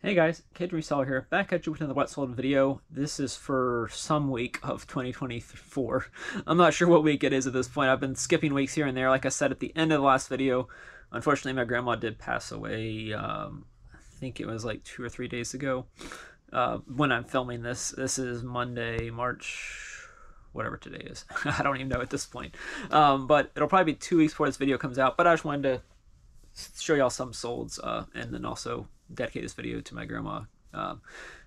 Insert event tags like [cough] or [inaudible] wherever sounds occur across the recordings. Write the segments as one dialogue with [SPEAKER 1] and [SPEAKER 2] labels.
[SPEAKER 1] Hey guys, Cajun Reseller here, back at you with another What Sold video. This is for some week of 2024. I'm not sure what week it is at this point. I've been skipping weeks here and there. Like I said at the end of the last video, unfortunately my grandma did pass away, um, I think it was like two or three days ago. Uh, when I'm filming this, this is Monday, March, whatever today is. [laughs] I don't even know at this point. Um, but it'll probably be two weeks before this video comes out, but I just wanted to show y'all some solds uh, and then also dedicate this video to my grandma. Um,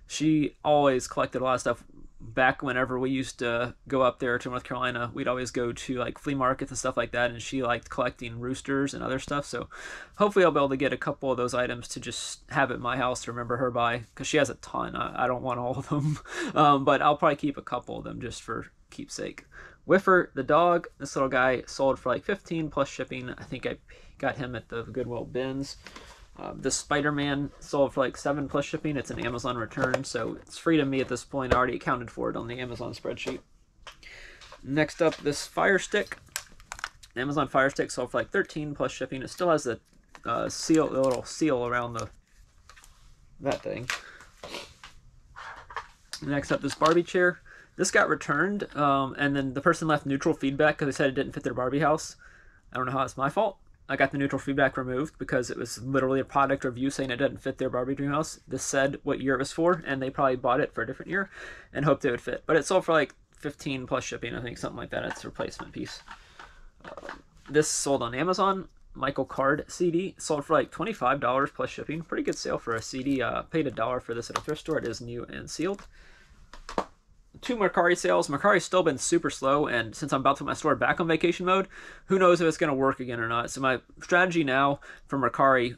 [SPEAKER 1] she always collected a lot of stuff. Back whenever we used to go up there to North Carolina, we'd always go to like flea markets and stuff like that, and she liked collecting roosters and other stuff. So hopefully I'll be able to get a couple of those items to just have at my house to remember her by, because she has a ton. I, I, don't want all of them, [laughs] um, but I'll probably keep a couple of them just for keepsake. Whiffer, the dog, this little guy sold for like 15 plus shipping. I think I got him at the Goodwill bins. Uh, the Spider-Man sold for like seven plus shipping. It's an Amazon return, so it's free to me at this point. I already accounted for it on the Amazon spreadsheet. Next up, this Fire Stick. Amazon Fire Stick sold for like 13 plus shipping. It still has the uh, seal, the little seal around the that thing. Next up, this Barbie chair. This got returned, um, and then the person left neutral feedback because they said it didn't fit their Barbie house. I don't know how it's my fault. I got the neutral feedback removed because it was literally a product review saying it didn't fit their Barbie dream house. This said what year it was for, and they probably bought it for a different year and hoped it would fit. But it sold for like 15 plus shipping, I think, something like that. It's a replacement piece. Uh, this sold on Amazon. Michael Card CD sold for like $25 plus shipping. Pretty good sale for a CD. Uh, paid a dollar for this at a thrift store. It is new and sealed two Mercari sales. Mercari's still been super slow, and since I'm about to put my store back on vacation mode, who knows if it's going to work again or not. So my strategy now for Mercari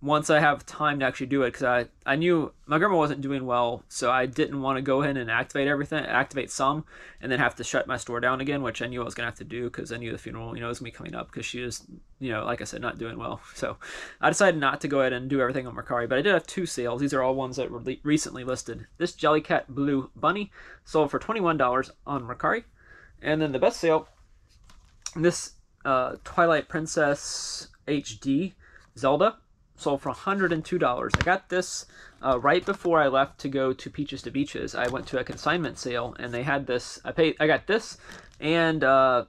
[SPEAKER 1] once I have time to actually do it because I, I knew my grandma wasn't doing well, so I didn't want to go in and activate everything, activate some, and then have to shut my store down again, which I knew I was gonna have to do because I knew the funeral, you know, was gonna be coming up because she was, you know, like I said, not doing well. So I decided not to go ahead and do everything on Mercari, but I did have two sales. These are all ones that were recently listed. This Jellycat Blue Bunny sold for twenty one dollars on Mercari, and then the best sale, this uh, Twilight Princess HD Zelda sold for $102. I got this uh, right before I left to go to Peaches to Beaches. I went to a consignment sale and they had this. I paid. I got this and uh,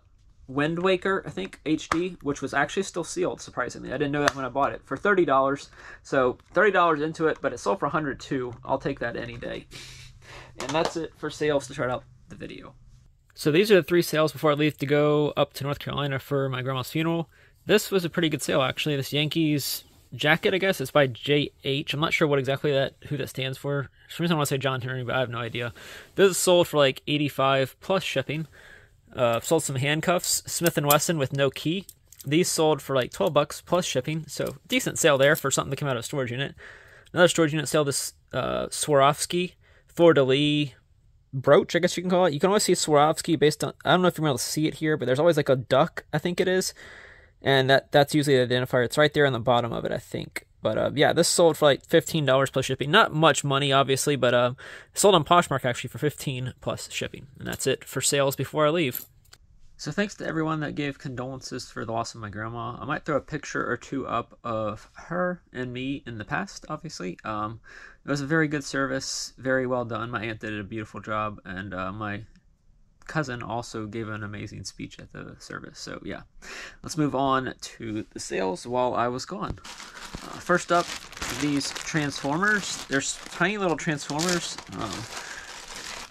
[SPEAKER 1] Wind Waker, I think HD, which was actually still sealed. Surprisingly, I didn't know that when I bought it for thirty dollars. So thirty dollars into it, but it sold for 102. I'll take that any day. And that's it for sales to start out the video. So these are the three sales before I leave to go up to North Carolina for my grandma's funeral. This was a pretty good sale actually. This Yankees jacket, I guess. It's by JH. I'm not sure what exactly that who that stands for. For some reason I want to say John Henry, but I have no idea. This is sold for like 85 plus shipping. Uh, sold some handcuffs, Smith and Wesson with no key. These sold for like 12 bucks plus shipping, so decent sale there for something that came out of a storage unit. Another storage unit sale, this uh, Swarovski Fleur de brooch, I guess you can call it. You can always see Swarovski based on, I don't know if you're able to see it here, but there's always like a duck, I think it is and that that's usually the identifier. It's right there on the bottom of it, I think. But uh, yeah, this sold for like fifteen dollars plus shipping. Not much money, obviously, but uh, sold on Poshmark actually for fifteen plus shipping. And that's it for sales before I leave. So thanks to everyone that gave condolences for the loss of my grandma. I might throw a picture or two up of her and me in the past. Obviously, um, it was a very good service, very well done. My aunt did a beautiful job, and uh, my cousin also gave an amazing speech at the service. So yeah, let's move on to the sales while I was gone. Uh, first up, these Transformers. There's tiny little Transformers. Um,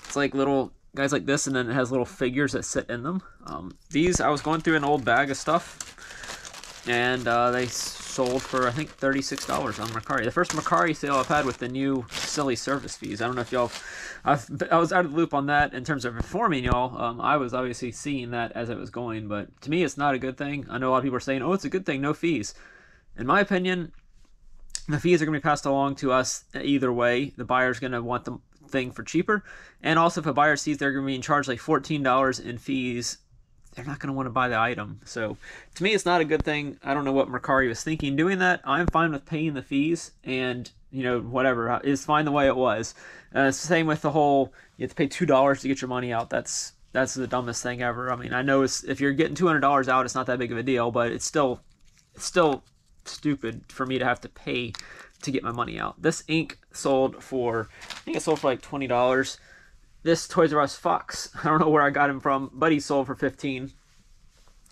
[SPEAKER 1] it's like little guys like this, and then it has little figures that sit in them. Um, these, I was going through an old bag of stuff, and uh, they sold for I think $36 on Mercari. The first Mercari sale I've had with the new silly service fees. I don't know if y'all, i was out of the loop on that in terms of informing y'all. Um, I was obviously seeing that as it was going, but to me, it's not a good thing. I know a lot of people are saying, "Oh, it's a good thing, no fees." In my opinion, the fees are going to be passed along to us either way. The buyer's going to want the thing for cheaper, and also if a buyer sees they're going to be charged like $14 in fees they're not going to want to buy the item. So to me, it's not a good thing. I don't know what Mercari was thinking doing that. I'm fine with paying the fees and, you know, whatever. It's fine the way it was. Uh, same with the whole, you have to pay $2 to get your money out. That's that's the dumbest thing ever. I mean, I know it's, if you're getting $200 out, it's not that big of a deal, but it's still, it's still stupid for me to have to pay to get my money out. This ink sold for, I think it sold for like twenty dollars. This Toys R Us Fox, [laughs] I don't know where I got him from, but he sold for fifteen.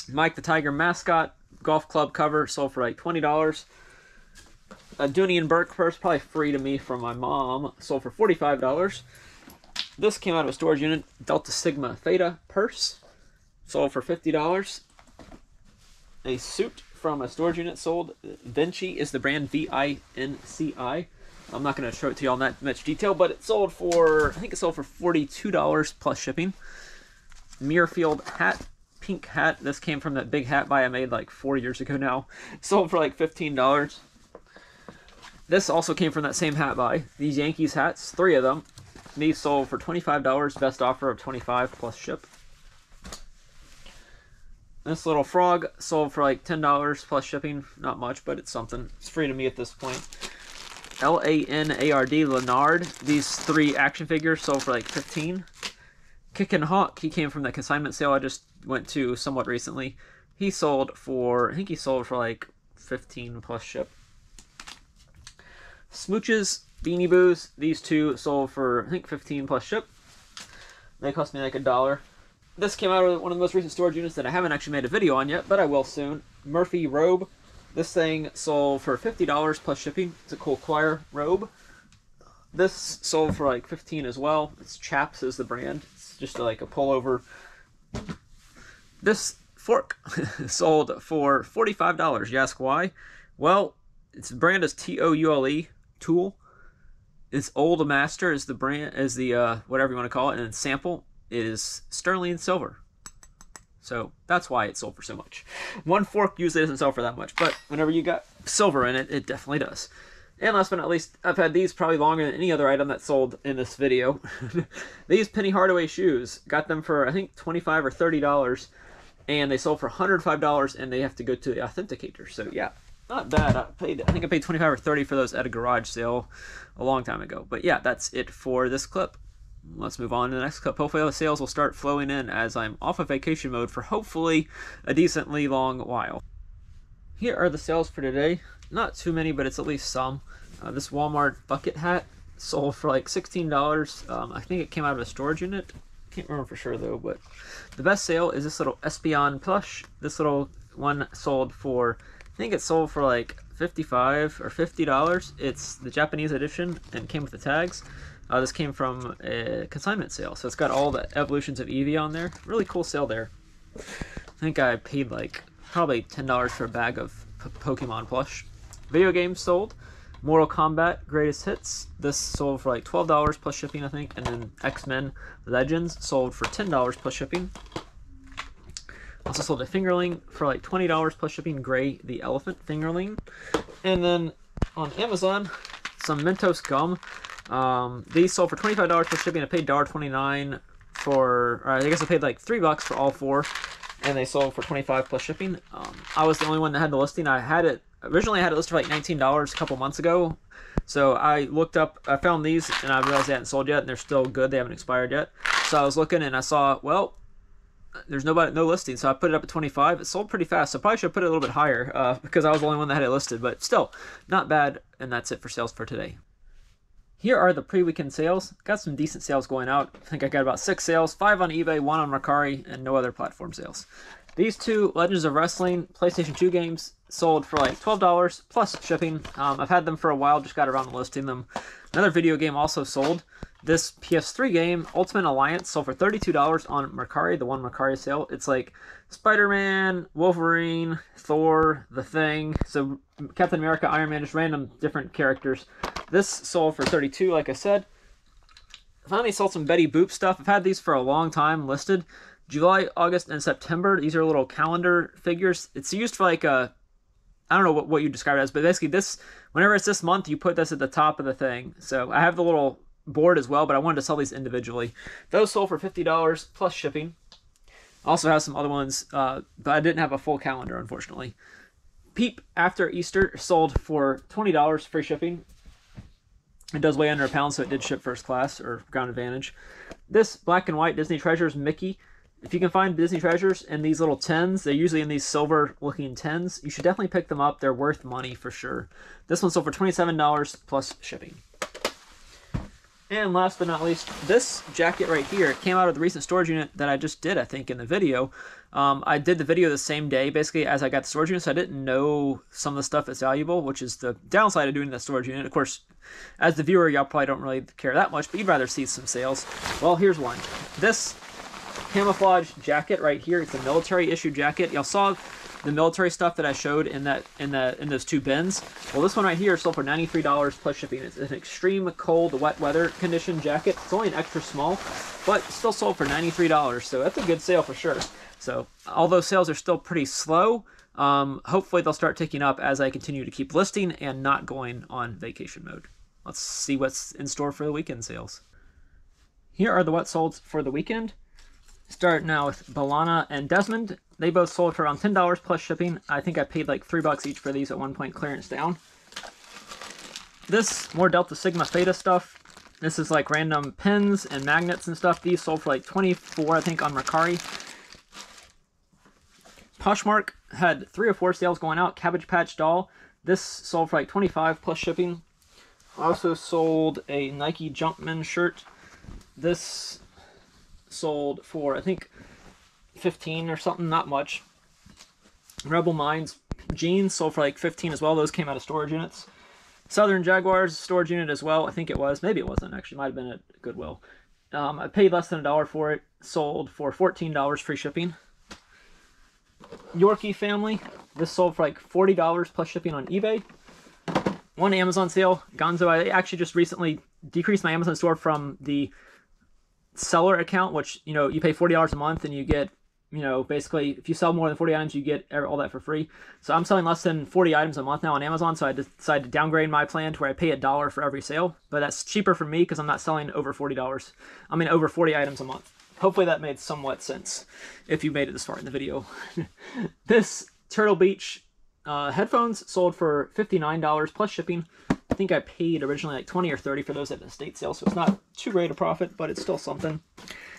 [SPEAKER 1] Mike the Tiger mascot golf club cover sold for like twenty dollars. A Dooney and Bourke purse, probably free to me from my mom, sold for forty-five dollars. This came out of a storage unit. Delta Sigma Theta purse, sold for fifty dollars. A suit from a storage unit sold. Vinci is the brand V I N C I. I'm not going to show it to you all in that much detail, but it sold for, I think it sold for $42 plus shipping. Muirfield hat, pink hat. This came from that big hat buy I made like four years ago now. [laughs] Sold for like $15. This also came from that same hat buy. These Yankees hats, three of them. These sold for $25, best offer of 25 plus ship. This little frog sold for like $10 plus shipping. Not much, but it's something. It's free to me at this point. L-A-N-A-R-D, Leonard. These three action figures sold for like 15 Kickin' Hawk, he came from the consignment sale I just went to somewhat recently. He sold for, I think he sold for like 15 plus ship. Smooches, Beanie Boos, these two sold for, I think, 15 plus ship. They cost me like a dollar this came out of one of the most recent storage units that I haven't actually made a video on yet, but I will soon. Murphy robe. This thing sold for $50 plus shipping. It's a cool choir robe. This sold for like 15 as well. It's Chaps is the brand. It's just like a pullover. This fork [laughs] sold for $45. You ask why? Well, its brand is T-O-U-L-E, Tool. Its old master is the brand is the uh, whatever you want to call it, and sample is sterling silver. So that's why it sold for so much. One fork usually doesn't sell for that much, but whenever you got silver in it, it definitely does. And last but not least, I've had these probably longer than any other item that sold in this video. [laughs] these Penny Hardaway shoes, got them for I think 25 or $30, and they sold for $105, and they have to go to the authenticator. So yeah, not bad. I paid, I think I paid 25 or 30 for those at a garage sale a long time ago. But yeah, that's it for this clip let's move on to the next clip. Hopefully the sales will start flowing in as I'm off of vacation mode for hopefully a decently long while. Here are the sales for today. Not too many, but it's at least some. Uh, this Walmart bucket hat sold for like $16. Um, I think it came out of a storage unit. Can't remember for sure though, but the best sale is this little Espeon plush. This little one sold for, I think it sold for like 55 or $50. It's the Japanese edition and came with the tags. Uh, this came from a consignment sale, so it's got all the evolutions of Eevee on there. Really cool sale there. I think I paid like probably $10 for a bag of P Pokemon plush. Video games sold. Mortal Kombat Greatest Hits. This sold for like $12 plus shipping, I think. And then X-Men Legends sold for $10 plus shipping. Also sold a Fingerling for like $20 plus shipping. Gray the Elephant Fingerling. And then on Amazon, some Mentos gum. Um, these sold for $25 for shipping. I paid $1.29 for, or I guess I paid like 3 bucks for all four, and they sold for 25 plus shipping. Um, I was the only one that had the listing. I had it, originally I had it listed for like $19 a couple months ago. So I looked up, I found these, and I realized they hadn't sold yet, and they're still good. They haven't expired yet. So I was looking, and I saw, well, there's nobody, no listing, so I put it up at 25. It sold pretty fast, so I probably should put it a little bit higher uh, because I was the only one that had it listed, but still, not bad. And that's it for sales for today. Here are the pre-weekend sales. Got some decent sales going out. I think I got about six sales, five on eBay, one on Mercari, and no other platform sales. These two Legends of Wrestling PlayStation 2 games sold for like $12 plus shipping. Um, I've had them for a while, just got around to listing them. Another video game also sold. This PS3 game, Ultimate Alliance, sold for $32 on Mercari, the one Mercari sale. It's like Spider-Man, Wolverine, Thor, The Thing, so Captain America, Iron Man, just random different characters. This sold for 32 like I said. Finally sold some Betty Boop stuff. I've had these for a long time listed. July, August, and September. These are little calendar figures. It's used for like a, I don't know what, what you describe it as, but basically this, whenever it's this month, you put this at the top of the thing. So I have the little board as well, but I wanted to sell these individually. Those sold for $50 plus shipping. Also have some other ones, uh, but I didn't have a full calendar, unfortunately. Peep After Easter sold for $20 free shipping. It does weigh under a pound, so it did ship first class or ground advantage. This black and white Disney Treasures Mickey if you can find Disney treasures in these little tins, they're usually in these silver looking tins. You should definitely pick them up. They're worth money for sure. This one sold for $27 plus shipping. And last but not least, this jacket right here came out of the recent storage unit that I just did, I think, in the video. Um, I did the video the same day, basically, as I got the storage unit, so I didn't know some of the stuff that's valuable, which is the downside of doing the storage unit. Of course, as the viewer, y'all probably don't really care that much, but you'd rather see some sales. Well, here's one. This camouflage jacket right here, it's a military issue jacket. Y'all saw the military stuff that I showed in that in the in those two bins. Well, this one right here sold for $93 plus shipping. It's an extreme cold, wet weather condition jacket. It's only an extra small, but still sold for $93. So that's a good sale for sure. So although sales are still pretty slow, um, hopefully they'll start ticking up as I continue to keep listing and not going on vacation mode. Let's see what's in store for the weekend sales. Here are the what solds for the weekend. Start now with Balana and Desmond. They both sold for around $10 plus shipping. I think I paid like 3 bucks each for these at one point clearance down. This, more Delta Sigma Theta stuff. This is like random pins and magnets and stuff. These sold for like 24 I think, on Mercari. Poshmark had three or four sales going out. Cabbage Patch Doll. This sold for like 25 plus shipping. Also sold a Nike Jumpman shirt. This sold for, I think, 15 or something, not much. Rebel Minds jeans sold for like 15 as well. Those came out of storage units. Southern Jaguars storage unit as well. I think it was. Maybe it wasn't actually. Might have been at Goodwill. Um, I paid less than a dollar for it. Sold for $14 free shipping. Yorkie family. This sold for like $40 plus shipping on eBay. One Amazon sale. Gonzo. I actually just recently decreased my Amazon store from the seller account, which you know you pay forty dollars a month and you get you know basically if you sell more than forty items, you get all that for free. So I'm selling less than forty items a month now on Amazon, so I decided to downgrade my plan to where I pay a dollar for every sale. But that's cheaper for me because I'm not selling over forty dollars. I mean over forty items a month. Hopefully that made somewhat sense if you made it this far in the video. [laughs] this Turtle Beach uh, headphones sold for $59 plus shipping. I think I paid originally like 20 or 30 for those at the state sale, so it's not too great a profit, but it's still something.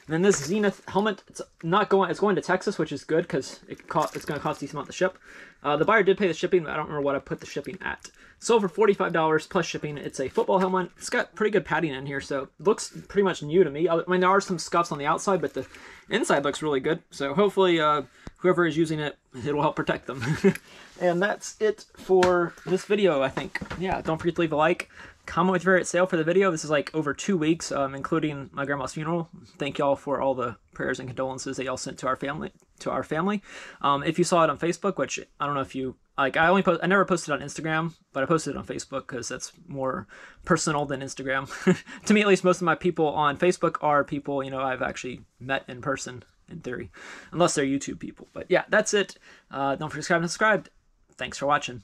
[SPEAKER 1] And then this Xenith helmet, it's not going, it's going to Texas, which is good because it it's going to cost a decent amount to ship. Uh, the buyer did pay the shipping, but I don't remember what I put the shipping at. So for $45 plus shipping. It's a football helmet. It's got pretty good padding in here, so looks pretty much new to me. I mean, there are some scuffs on the outside, but the inside looks really good. So hopefully, uh, whoever is using it, it will help protect them. [laughs] and that's it for this video, I think. Yeah, don't forget to leave a like. Comment favorite sale for the video. This is like over two weeks, um, including my grandma's funeral. Thank y'all for all the prayers and condolences that y'all sent to our family. To our family. Um, if you saw it on Facebook, which I don't know if you like, I only post. I never posted on Instagram, but I posted it on Facebook because that's more personal than Instagram. [laughs] to me, at least, most of my people on Facebook are people you know I've actually met in person in theory, unless they're YouTube people. But yeah, that's it. Uh, don't forget to subscribe. Thanks for watching.